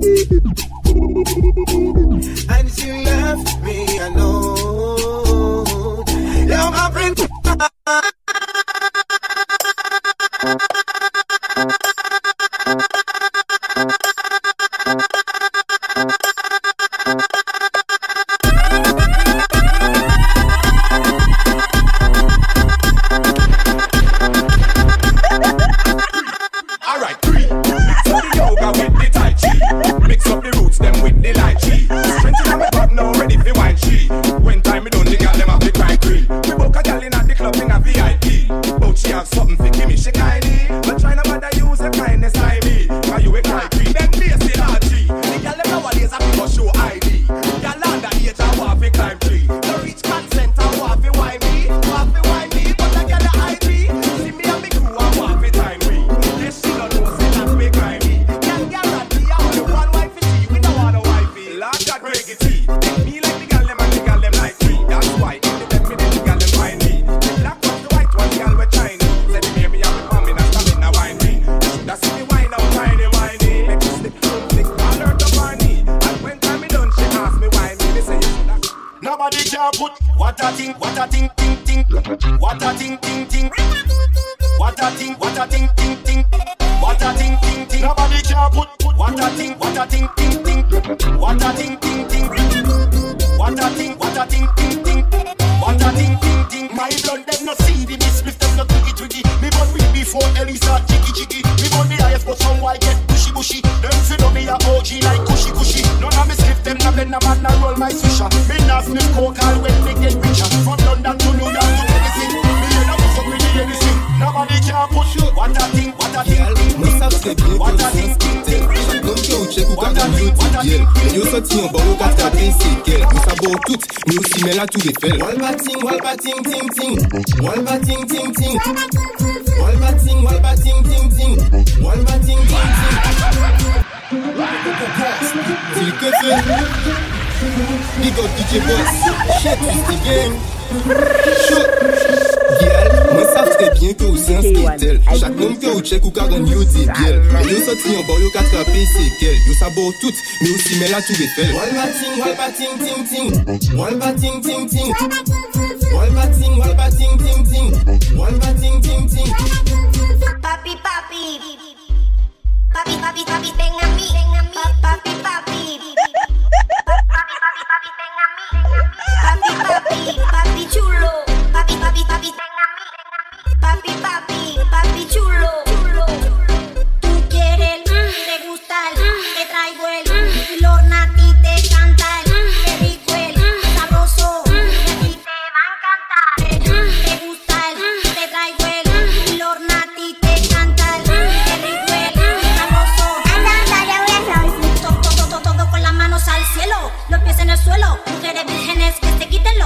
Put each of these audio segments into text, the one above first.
baby. But she have something for gimme, she kindly. But tryna bother use her kindness, I mean. A thing, what a thing, ting, ting, what a thing, ting, ting. What a thing, what a thing, ting, ting. What a thing, ting, ting. Nobody can put put. what a thing, what a thing, ting, ting. What a thing, ting, ting. What a thing, what a thing, ting, ting. What a thing, ting, ting. My blood them no see the miss, miss them no twiggy twiggy. Me born week before Elisa jiggy jiggy. Me born the highest, but some white get bushy bushy. Them fi know me a OG like cushy cushy. None of me script them, no bend a man, no roll my swisher. Me not sniff coke all when me get richer. From London to New York to Tennessee, me ain't a fuck with the anything. Nobody can push you. What a thing, what a thing, thing, thing. What a thing, thing, thing. Não que eu chego com a minha Eu só tinha um bom gato que a tem sequer Eu sabor tudo, meu cimela tudo é fel Wall batting, wall batting, ting ting Wall batting, ting ting Wall batting, wall batting, ting ting Wall batting, ting ting C'est le coffee. Big up DJ Boss. Gang. Ça bien que nom que vous ou car on yo yo en yo. Yo tout, mais aussi tout batting, ting ting. Papi, papi, ven a mí, ven a mí.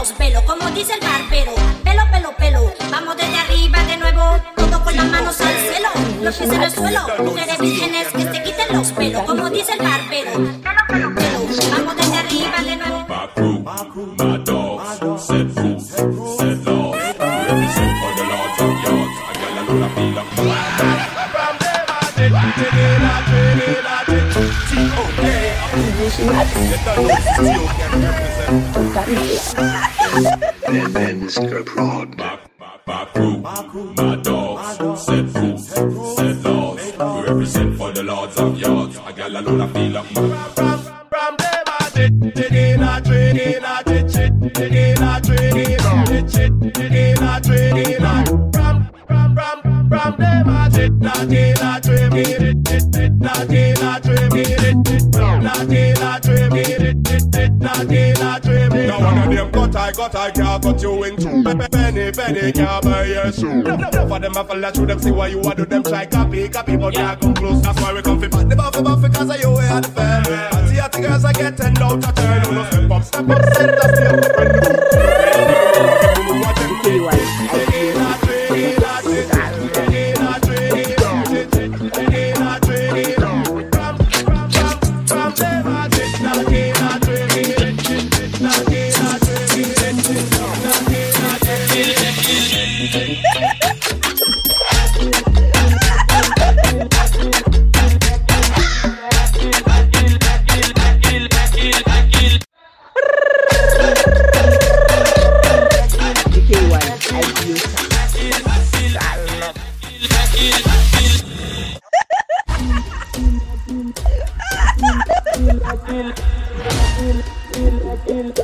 Los como dice el barbero, pelo, pelo, pelo, vamos desde arriba de nuevo, todo con las manos al cielo, los pies en el suelo, mujeres vírgenes que se quiten los pelos, como dice el barbero, pelo, pelo, pelo, vamos desde arriba de nuevo. My crew, my dogs. My, my, my crew, my dogs, set fools, set laws. We represent for the lords of yards. I got a lot of feel up. From, them I I did None of them got I got I can't cut you in two. Penny, penny can't buy your shoe. For them I fell through them see why you are do them try copy, copy but yeah. I come close. That's why we come fi back the buffy buffy cause I you had the fair. See how the girls are getting low to turn. Step up, step up, step up, step up. I've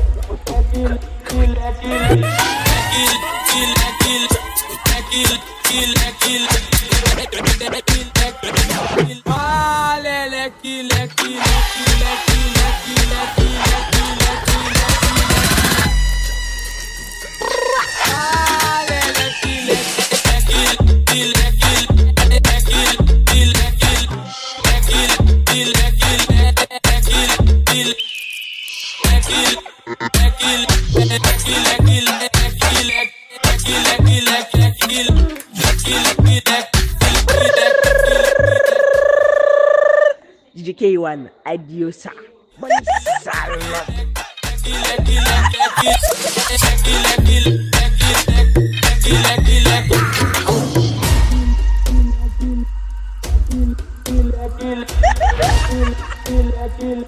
DJ K1 Adiosa Mansalak Kill,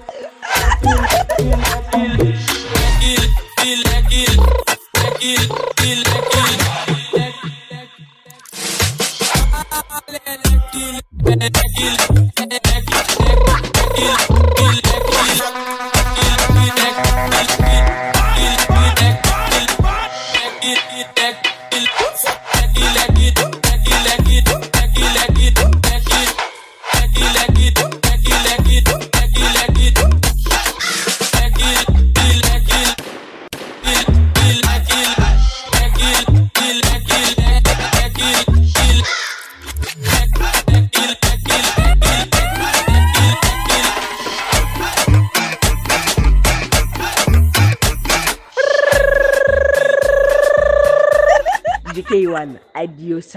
KeyOne. Adios.